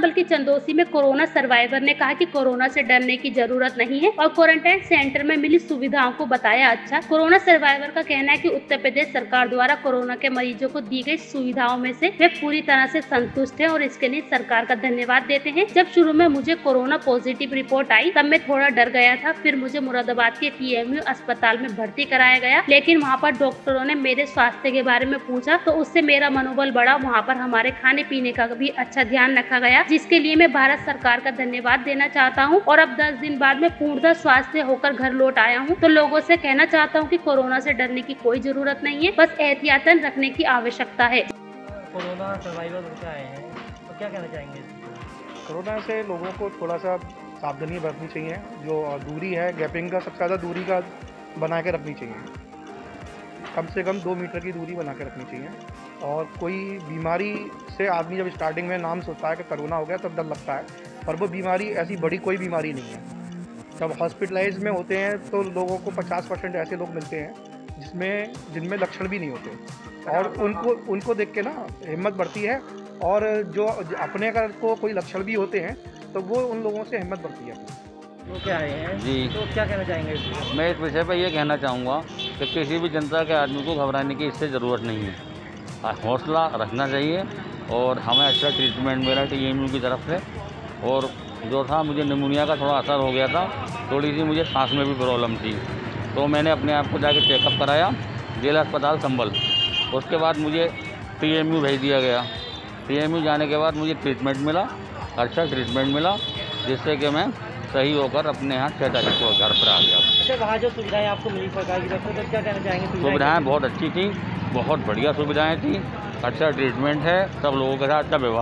संबल की चंदोसी में corona survivor ने कहा कि कोरोना से डरने की ज़रूरत नहीं है और क्वारंटाइन सेंटर में मिली सुविधाओं को बताया अच्छा। कोरोना सर्वाइवर का कहना है कि उत्तर प्रदेश सरकार द्वारा कोरोना के मरीजों को दी गई सुविधाओं में से वे पूरी तरह से संतुष्ट है और इसके लिए सरकार का धन्यवाद देते हैं। जब शुरू में मुझे कोरोना पॉजिटिव रिपोर्ट आई, तब मैं थोड़ा डर गया था। फिर मुझे मुरादाबाद के टीएमयू अस्पताल में भर्ती कराया गया, लेकिन वहाँ पर डॉक्टरों ने मेरे स्वास्थ्य के बारे में पूछा तो उससे मेरा मनोबल बढ़ा। वहाँ पर हमारे खाने पीने का भी अच्छा ध्यान रखा गया। जिसके लिए मैं भारत सरकार का धन्यवाद देना चाहता हूँ और अब दस दिन बाद में पूर्णतः स्वास्थ्य होकर घर लौट आया हूँ। तो लोगों से कहना चाहता हूँ कि कोरोना से डरने की कोई ज़रूरत नहीं है बस एहतियातन रखने की आवश्यकता है। कोरोना सर्वाइवर होकर आए हैं तो क्या कहना चाहेंगे कोरोना से लोगों को थोड़ा सा सावधानी बरतनी चाहिए जो दूरी है गैपिंग का सबसे ज़्यादा दूरी का बना के रखनी चाहिए। कम से कम दो मीटर की दूरी बना के रखनी चाहिए। और कोई बीमारी से आदमी जब स्टार्टिंग में नाम सोचता है कि कोरोना हो गया तब डर लगता है। पर वो बीमारी ऐसी बड़ी कोई बीमारी नहीं है। जब हॉस्पिटलाइज में होते हैं तो लोगों को 50 परसेंट ऐसे लोग मिलते हैं जिसमें जिनमें लक्षण भी नहीं होते। और उनको उनको देख के ना हिम्मत बढ़ती है। और जो अपने अगर को कोई लक्षण भी होते हैं तो वो उन लोगों से हिम्मत बढ़ती है। वो क्या हैं? जी। तो क्या कहना चाहेंगे? इस मैं इस विषय पर यह कहना चाहूँगा कि किसी भी जनता के आदमी को घबराने की इससे ज़रूरत नहीं है। हौसला रखना चाहिए और हमें अच्छा ट्रीटमेंट मिला टी एम की तरफ़ से। और जो था, मुझे निमोनिया का थोड़ा असर हो गया था, थोड़ी सी मुझे सांस में भी प्रॉब्लम थी। तो मैंने अपने आप को जाके चेकअप कराया, जिला अस्पताल संभल। उसके बाद मुझे पीएमयू भेज दिया गया। पीएमयू जाने के बाद मुझे ट्रीटमेंट मिला अच्छा ट्रीटमेंट मिला, जिससे कि मैं सही होकर अपने यहाँ छः तारीख को घर पर आ गया। अच्छा वहाँ जो सुविधाएँ आपको मिली सरकार की तरफ़ से तो क्या कहना चाहेंगे? सुविधाएँ बहुत अच्छी थी बहुत बढ़िया सुविधाएँ थी अच्छा ट्रीटमेंट है सब लोगों के साथ अच्छा व्यवहार